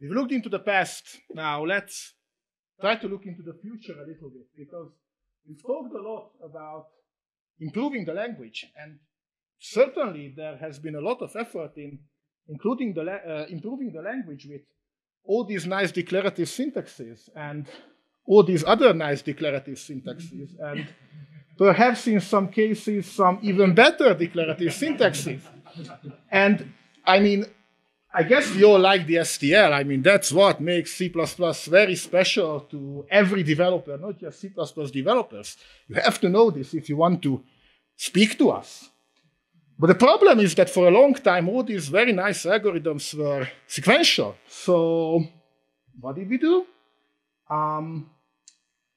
we've looked into the past. Now let's try to look into the future a little bit because we've talked a lot about improving the language, and certainly there has been a lot of effort in including the uh, improving the language with all these nice declarative syntaxes and all these other nice declarative syntaxes, and perhaps in some cases some even better declarative syntaxes. And I mean, I guess we all like the STL. I mean, that's what makes C++ very special to every developer, not just C++ developers. You have to know this if you want to speak to us. But the problem is that for a long time, all these very nice algorithms were sequential. So what did we do? Um,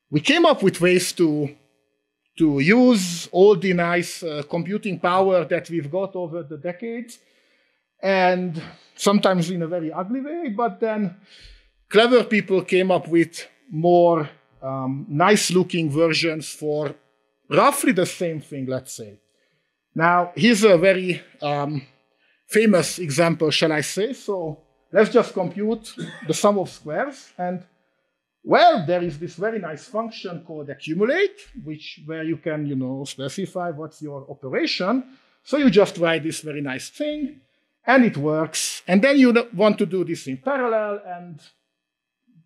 we came up with ways to, to use all the nice uh, computing power that we've got over the decades and sometimes in a very ugly way, but then clever people came up with more um, nice looking versions for roughly the same thing, let's say. Now, here's a very um, famous example, shall I say. So let's just compute the sum of squares. And well, there is this very nice function called accumulate, which where you can, you know, specify what's your operation. So you just write this very nice thing and it works. And then you want to do this in parallel, and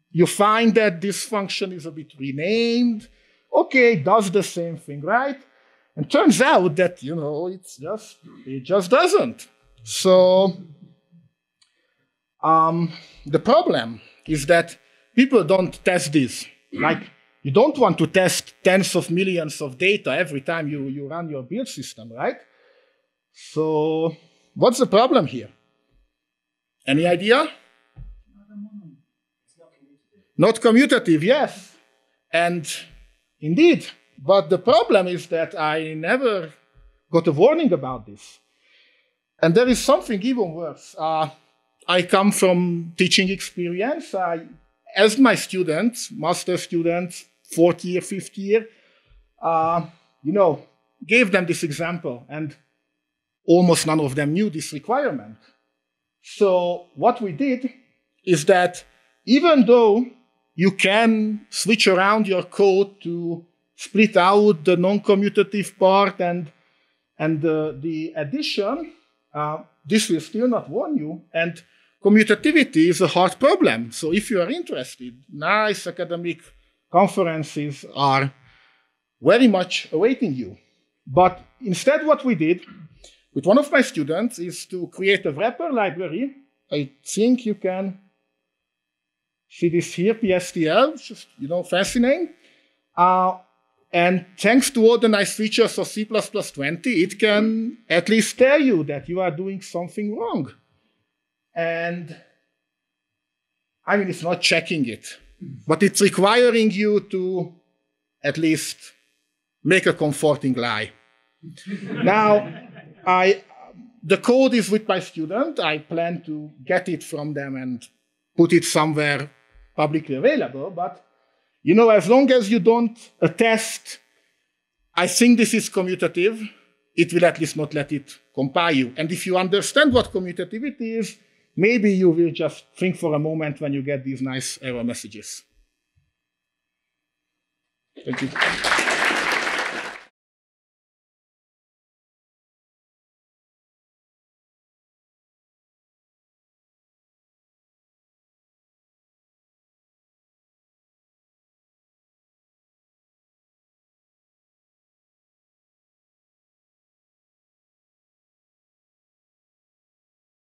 you find that this function is a bit renamed. Okay, does the same thing, right? And turns out that, you know, it's just, it just doesn't. So um, the problem is that people don't test this. Like, you don't want to test tens of millions of data every time you, you run your build system, right? So What's the problem here? Any idea? Not commutative, yes. And indeed, but the problem is that I never got a warning about this. And there is something even worse. Uh, I come from teaching experience. I, as my students, master students, fourth year, fifth year, uh, you know, gave them this example. And almost none of them knew this requirement. So what we did is that even though you can switch around your code to split out the non-commutative part and, and the, the addition, uh, this will still not warn you. And commutativity is a hard problem. So if you are interested, nice academic conferences are very much awaiting you. But instead what we did with one of my students is to create a wrapper library. I think you can see this here, PSTL, just, you know, fascinating. Uh, and thanks to all the nice features of C++20, it can at least tell you that you are doing something wrong. And I mean, it's not checking it, but it's requiring you to at least make a comforting lie. now, I, the code is with my student. I plan to get it from them and put it somewhere publicly available. But, you know, as long as you don't attest, I think this is commutative, it will at least not let it compile you. And if you understand what commutativity is, maybe you will just think for a moment when you get these nice error messages. Thank you.